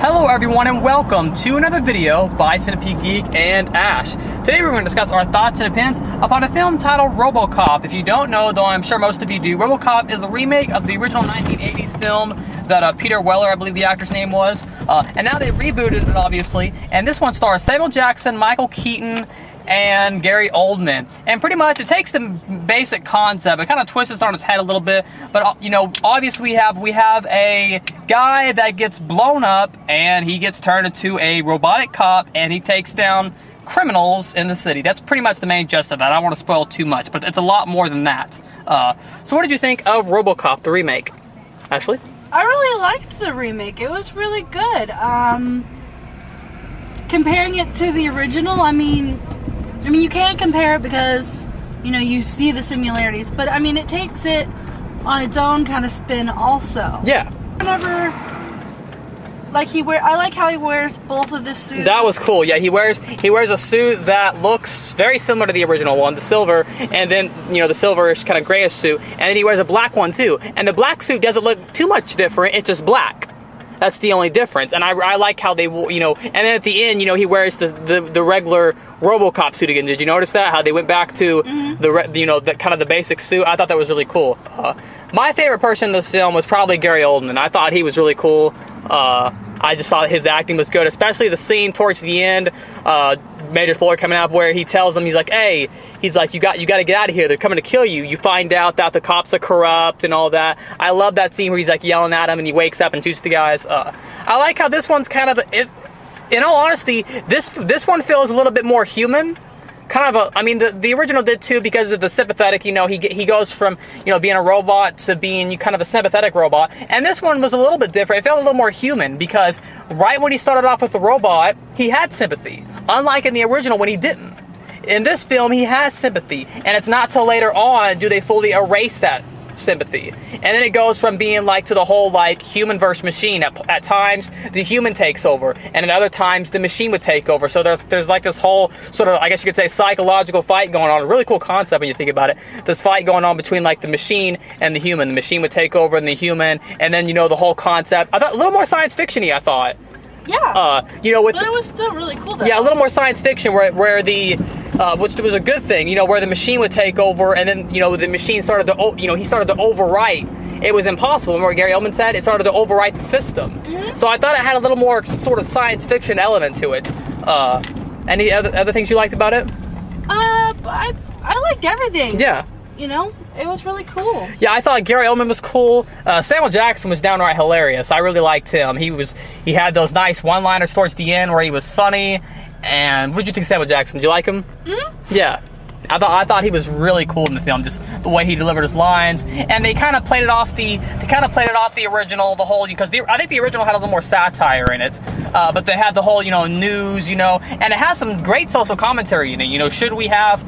Hello everyone and welcome to another video by Centipede Geek and Ash. Today we're going to discuss our thoughts and opinions upon a film titled RoboCop. If you don't know, though I'm sure most of you do, RoboCop is a remake of the original 1980s film that uh, Peter Weller, I believe the actor's name was, uh, and now they rebooted it obviously, and this one stars Samuel Jackson, Michael Keaton, and Gary Oldman. And pretty much it takes the basic concept, it kind of twists it on its head a little bit. But uh, you know, obviously we have we have a guy that gets blown up and he gets turned into a robotic cop and he takes down criminals in the city. That's pretty much the main gist of that. I don't want to spoil too much, but it's a lot more than that. Uh, so what did you think of RoboCop the remake, Ashley? I really liked the remake. It was really good. Um, comparing it to the original, I mean, I mean, you can't compare it because you know you see the similarities, but I mean, it takes it on its own kind of spin, also. Yeah. Whenever, like he wear, I like how he wears both of the suits. That was cool. Yeah, he wears he wears a suit that looks very similar to the original one, the silver, and then you know the silverish kind of grayish suit, and then he wears a black one too. And the black suit doesn't look too much different. It's just black. That's the only difference. And I, I like how they, you know, and then at the end, you know, he wears the the, the regular RoboCop suit again. Did you notice that? How they went back to Mm-hmm. the, re- you know, the kind of the basic suit. I thought that was really cool. Uh, my favorite person in this film was probably Gary Oldman. I thought he was really cool. Uh, I just thought his acting was good, especially the scene towards the end. Uh, Major spoiler coming up where he tells them he's like, "Hey, he's like, you got you got to get out of here. They're coming to kill you." You find out that the cops are corrupt and all that. I love that scene where he's like yelling at him and he wakes up and shoots the guys. Uh, I like how this one's kind of, if, in all honesty, this this one feels a little bit more human. Kind of a, I mean, the, the original did too because of the sympathetic. You know, he he goes from you know being a robot to being kind of a sympathetic robot, and this one was a little bit different. It felt a little more human because right when he started off with the robot, he had sympathy, unlike in the original when he didn't. In this film, he has sympathy, and it's not till later on do they fully erase that sympathy. And then it goes from being like to the whole like human versus machine. At, at times, the human takes over, and at other times, the machine would take over. So there's there's like this whole sort of I guess you could say psychological fight going on. A really cool concept when you think about it. This fight going on between like the machine and the human. The machine would take over and the human, and then you know the whole concept. I thought a little more science fictiony. I thought. Yeah. Uh, you know, with but it was still really cool though. yeah, a little more science fiction where where the uh, which was a good thing, you know, where the machine would take over, and then you know the machine started to, you know, he started to overwrite. It was impossible. Remember what Gary Oldman said? It started to overwrite the system. So I thought it had a little more sort of science fiction element to it. Uh, any other other things you liked about it? Uh, I I liked everything. Yeah. You know, it was really cool. Yeah, I thought Gary Oldman was cool. Uh, Samuel Jackson was downright hilarious. I really liked him. He was he had those nice one-liners towards the end where he was funny. And what did you think, of Samuel Jackson? Did you like him? Mm-hmm. Yeah, I thought I thought he was really cool in the film. Just the way he delivered his lines, and they kind of played it off the they kind of played it off the original, the whole because I think the original had a little more satire in it, uh, but they had the whole you know news, you know, and it has some great social commentary in it. You know, should we have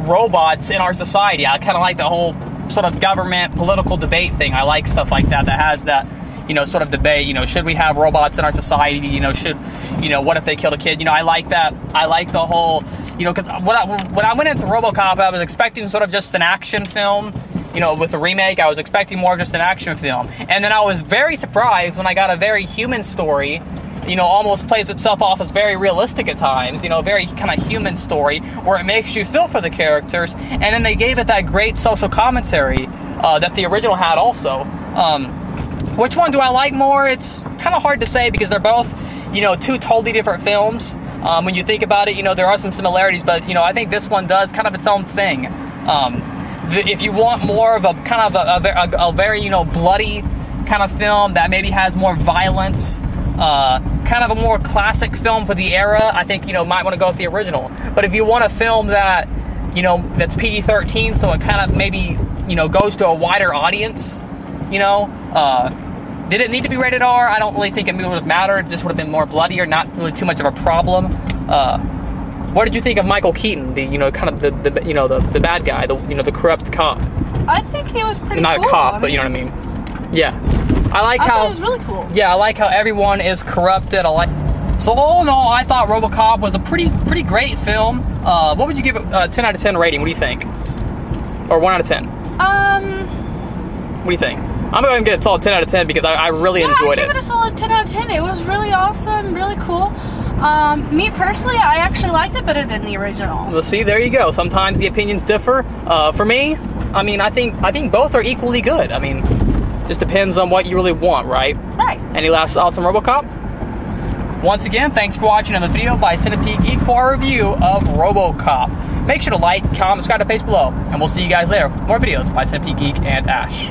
robots in our society. I kind of like the whole sort of government political debate thing. I like stuff like that that has that you know sort of debate. You know, should we have robots in our society? You know, should you know what if they killed a kid? You know, I like that. I like the whole you know because when I when I went into RoboCop, I was expecting sort of just an action film. You know, with the remake, I was expecting more of just an action film, and then I was very surprised when I got a very human story you know, almost plays itself off as very realistic at times, you know, very kind of human story where it makes you feel for the characters. And then they gave it that great social commentary uh, that the original had also. Um, which one do I like more? It's kind of hard to say because they're both, you know, two totally different films. Um, when you think about it, you know, there are some similarities, but, you know, I think this one does kind of its own thing. Um, the, if you want more of a kind of a, a, a, a very, you know, bloody kind of film that maybe has more violence, uh, kind of a more classic film for the era, I think you know might want to go with the original. But if you want a film that you know that's PG-13, so it kind of maybe you know goes to a wider audience, you know, uh, did it need to be rated R? I don't really think it would have mattered. It just would have been more bloodier, not really too much of a problem. Uh, what did you think of Michael Keaton, the you know kind of the, the you know the, the bad guy, the you know the corrupt cop? I think he was pretty Not cool. a cop, I but you know what I mean. Yeah, I like I how it was really cool. yeah, I like how everyone is corrupted. I like. So all in all, I thought RoboCop was a pretty pretty great film. Uh, what would you give it? Uh, ten out of ten rating? What do you think? Or one out of ten? Um, What do you think? I'm going to get a solid 10 out of 10 because I, I really yeah, enjoyed I give it. it a solid 10 out of 10. It was really awesome, really cool. Um, me personally, I actually liked it better than the original. Well, see, there you go. Sometimes the opinions differ. Uh, for me, I mean, I think I think both are equally good. I mean, just depends on what you really want, right? Right. Any last thoughts on RoboCop? Once again, thanks for watching another video by Centipede Geek for our review of RoboCop. Make sure to like, comment, subscribe to the page below, and we'll see you guys later. More videos by Centipede Geek and Ash.